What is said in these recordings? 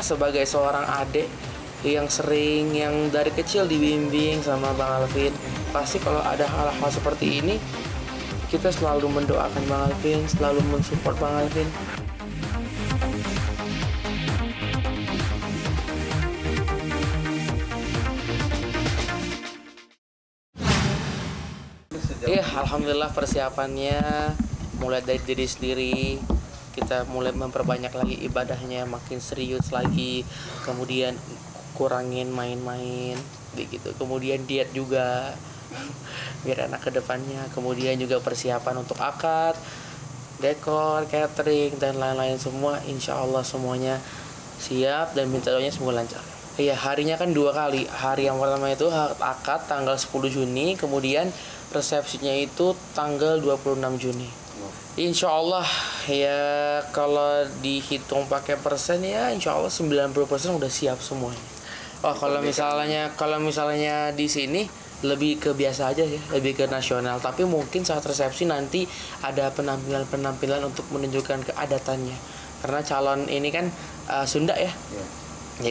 sebagai seorang adik yang sering yang dari kecil dibimbing sama Bang Alvin pasti kalau ada hal-hal seperti ini kita selalu mendoakan Bang Alvin selalu mensupport Bang Alvin Iya, alhamdulillah persiapannya mulai dari diri sendiri. Kita mulai memperbanyak lagi ibadahnya, makin serius lagi. Kemudian kurangin main-main, begitu. Kemudian diet juga biar anak ke depannya. Kemudian juga persiapan untuk akad, dekor, catering dan lain-lain semua. Insya Allah semuanya siap dan minta doanya semoga lancar. Iya, harinya kan dua kali. Hari yang pertama itu akad tanggal 10 Juni, kemudian resepsinya itu tanggal 26 Juni. Insya Allah ya kalau dihitung pakai persen ya insya Allah 90% udah siap semuanya. Oh kalau misalnya kalau misalnya di sini lebih ke biasa aja ya, lebih ke nasional. Tapi mungkin saat resepsi nanti ada penampilan-penampilan untuk menunjukkan keadatannya. Karena calon ini kan uh, Sunda ya. Ya.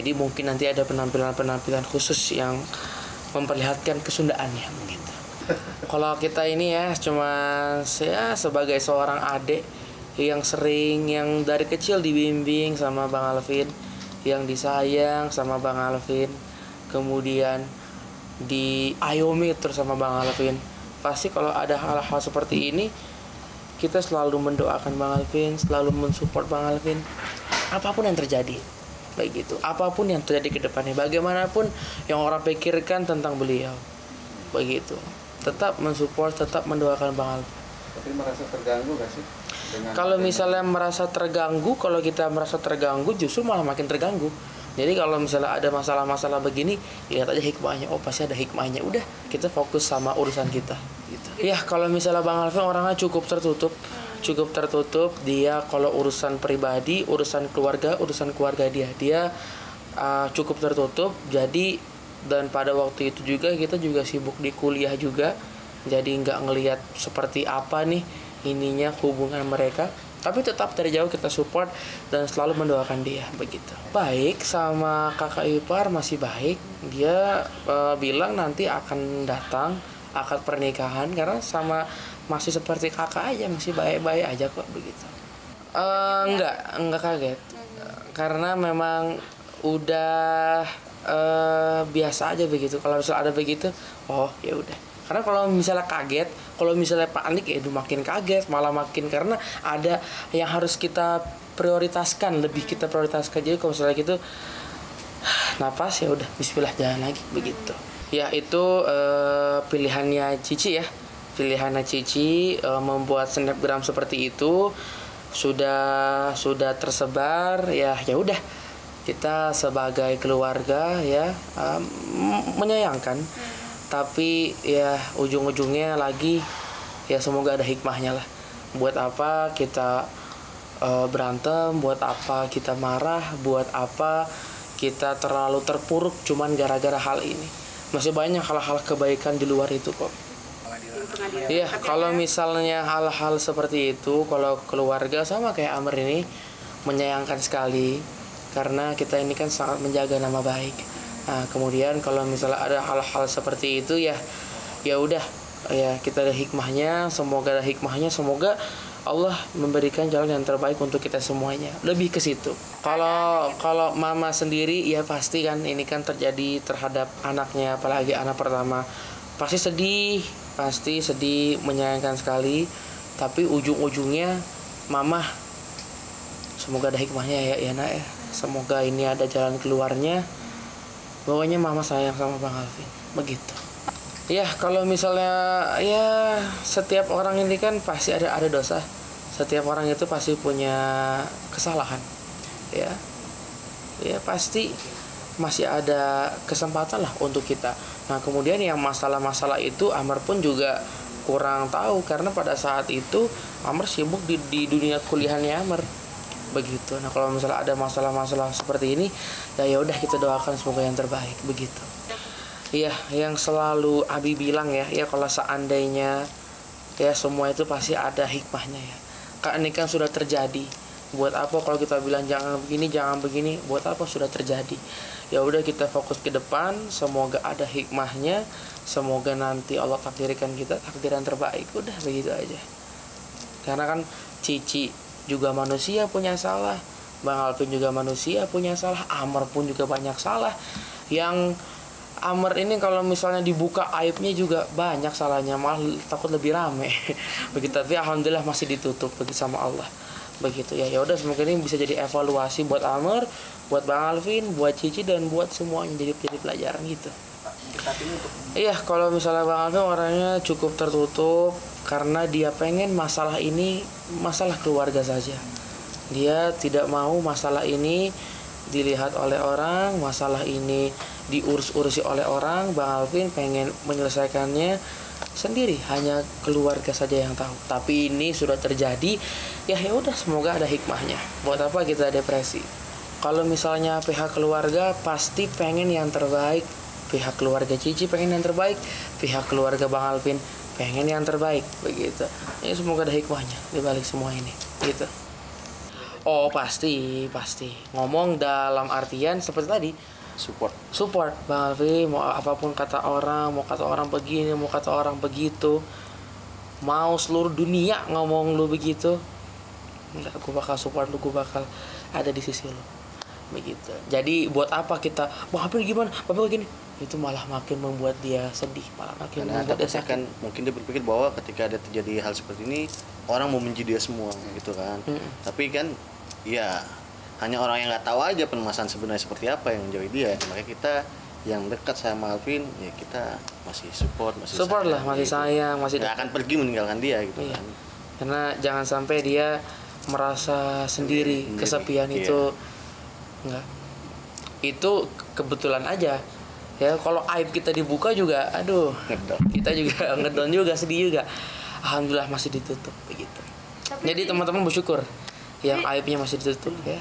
Jadi mungkin nanti ada penampilan-penampilan khusus yang memperlihatkan kesundaannya gitu. Kalau kita ini ya cuma saya sebagai seorang adik yang sering yang dari kecil dibimbing sama Bang Alvin, yang disayang sama Bang Alvin, kemudian diayomi terus sama Bang Alvin. Pasti kalau ada hal-hal seperti ini kita selalu mendoakan Bang Alvin, selalu mensupport Bang Alvin apa pun yang terjadi baik itu apa pun yang terjadi ke depannya bagaimanapun yang orang pikirkan tentang beliau begitu tetap mensupport tetap mendoakan Bang Alvin Tapi merasa terganggu gak sih? Dengan kalau misalnya merasa terganggu kalau kita merasa terganggu justru malah makin terganggu. Jadi kalau misalnya ada masalah-masalah begini lihat aja hikmahnya. Oh pasti ada hikmahnya. Udah kita fokus sama urusan kita gitu. Ya kalau misalnya Bang Alvin orangnya cukup tertutup. Cukup tertutup. Dia kalau urusan pribadi urusan keluarga urusan keluarga dia. Dia uh, cukup tertutup. Jadi dan pada waktu itu juga kita juga sibuk di kuliah juga. Jadi nggak ngelihat seperti apa nih ininya hubungan mereka. Tapi tetap dari jauh kita support dan selalu mendoakan dia begitu. Baik sama kakak ipar masih baik. Dia eh, bilang nanti akan datang akad pernikahan karena sama masih seperti kakak aja masih baik-baik aja kok begitu. Eh, enggak enggak kaget. Karena memang udah eh, biasa aja begitu. Kalau misalnya ada begitu oh ya udah karena kalau misalnya kaget kalau misalnya panik ya itu makin kaget malah makin karena ada yang harus kita prioritaskan lebih kita prioritaskan. Jadi kalau misalnya gitu napas ya udah Bismillah jalan lagi begitu. Ya itu eh, pilihannya Cici ya. Pilihannya Cici eh, membuat snapgram seperti itu sudah sudah tersebar ya ya udah. Kita sebagai keluarga ya eh, m- menyayangkan tapi ya ujung-ujungnya lagi ya semoga ada hikmahnya lah. Buat apa kita eh, berantem buat apa kita marah buat apa kita terlalu terpuruk cuman gara-gara hal ini. Masih banyak hal-hal kebaikan di luar itu kok. Iya, kalau misalnya hal-hal seperti itu, kalau keluarga sama kayak Amr ini menyayangkan sekali. Karena kita ini kan sangat menjaga nama baik. Nah, kemudian kalau misalnya ada hal-hal seperti itu ya ya udah ya kita ada hikmahnya, semoga ada hikmahnya, semoga Allah memberikan jalan yang terbaik untuk kita semuanya. Lebih ke situ. Kalau kalau mama sendiri ya pasti kan ini kan terjadi terhadap anaknya apalagi anak pertama. Pasti sedih, pasti sedih, menyayangkan sekali. Tapi ujung-ujungnya mama semoga ada hikmahnya ya ya nak ya. Semoga ini ada jalan keluarnya. Pokoknya mama sayang sama Bang Alvin. Begitu. Ya, kalau misalnya ya setiap orang ini kan pasti ada ada dosa. Setiap orang itu pasti punya kesalahan. Ya. Ya pasti masih ada kesempatan lah untuk kita. Nah, kemudian yang masalah-masalah itu Amr pun juga kurang tahu karena pada saat itu Amr sibuk di, di dunia kuliahnya Amr begitu. Nah, kalau misalnya ada masalah-masalah seperti ini, ya ya udah kita doakan semoga yang terbaik begitu. Iya, yang selalu Abi bilang ya, ya kalau seandainya ya semua itu pasti ada hikmahnya ya. Kak ini kan sudah terjadi buat apa kalau kita bilang jangan begini jangan begini buat apa sudah terjadi ya udah kita fokus ke depan semoga ada hikmahnya semoga nanti Allah takdirkan kita takdiran terbaik udah begitu aja karena kan Cici juga manusia punya salah. Bang Alvin juga manusia punya salah. Amr pun juga banyak salah. Yang Amr ini kalau misalnya dibuka aibnya juga banyak salahnya. Malah takut lebih rame. Begitu. Tapi alhamdulillah masih ditutup begitu sama Allah. Begitu. Ya ya udah semoga ini bisa jadi evaluasi buat Amr buat Bang Alvin buat Cici dan buat semuanya. Jadi jadi pelajaran gitu iya kalau misalnya Bang Alvin orangnya cukup tertutup karena dia pengen masalah ini masalah keluarga saja. Dia tidak mau masalah ini dilihat oleh orang masalah ini diurus-urusi oleh orang. Bang Alvin pengen menyelesaikannya sendiri hanya keluarga saja yang tahu. Tapi ini sudah terjadi ya ya udah semoga ada hikmahnya. Buat apa kita depresi? Kalau misalnya pihak keluarga pasti pengen yang terbaik pihak keluarga Cici pengen yang terbaik pihak keluarga Bang Alvin pengen yang terbaik begitu. Ini semoga ada hikmahnya di balik semua ini gitu. Oh pasti pasti. Ngomong dalam artian seperti tadi support. support. Bang Alfi mau apa pun kata orang mau kata orang begini mau kata orang begitu mau seluruh dunia ngomong lu begitu enggak gue bakal support lu gue bakal ada di sisi lu. Begitu. Jadi buat apa kita Bang Alfi gimana? Bapak begini itu malah makin membuat dia sedih malah makin karena membuat dia sakit. kan mungkin dia berpikir bahwa ketika ada terjadi hal seperti ini orang mau menjadi dia semua gitu kan. Mm-mm. tapi kan ya hanya orang yang nggak tahu aja permasalahan sebenarnya seperti apa yang menjauhi dia. Makanya kita yang dekat sama Alvin ya kita masih support masih support sayang, lah masih gitu. sayang masih nggak akan pergi meninggalkan dia gitu Iya. kan. Karena jangan sampai dia merasa sendiri Sendiri, kesepian iya. itu. Enggak itu kebetulan aja ya kalau aib kita dibuka juga aduh Ngedok. kita juga ngedon juga sedih juga. Alhamdulillah masih ditutup begitu. Tapi jadi teman-teman bersyukur yang aibnya masih ditutup ya.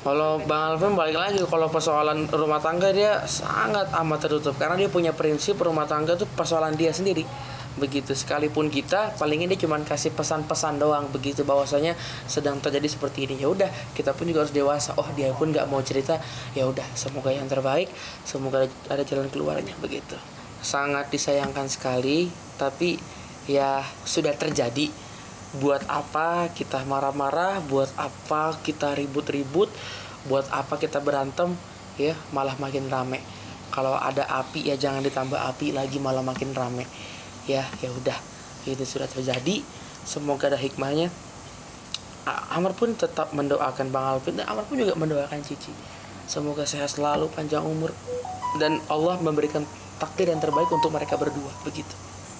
Kalau Bang Alvin balik lagi kalau persoalan rumah tangga dia sangat amat tertutup karena dia punya prinsip rumah tangga itu persoalan dia sendiri begitu. Sekalipun kita paling ini cuma kasih pesan-pesan doang begitu. Bahwasanya sedang terjadi seperti ini. Ya udah kita pun juga harus dewasa. Oh dia pun nggak mau cerita. Ya udah semoga yang terbaik. Semoga ada jalan keluarnya begitu. Sangat disayangkan sekali tapi ya sudah terjadi. Buat apa kita marah-marah? Buat apa kita ribut-ribut? Buat apa kita berantem? Ya malah makin rame. Kalau ada api ya jangan ditambah api lagi malah makin rame ya ya udah. Itu sudah terjadi. Semoga ada hikmahnya. Amar pun tetap mendoakan Bang Alvin dan Amar pun juga mendoakan Cici. Semoga sehat selalu panjang umur. Dan Allah memberikan takdir yang terbaik untuk mereka berdua begitu.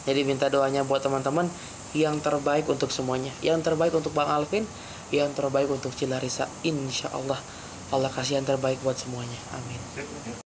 Jadi minta doanya buat teman-teman yang terbaik untuk semuanya. Yang terbaik untuk Bang Alvin yang terbaik untuk Cilarisa insya Allah Allah kasih yang terbaik buat semuanya. Amin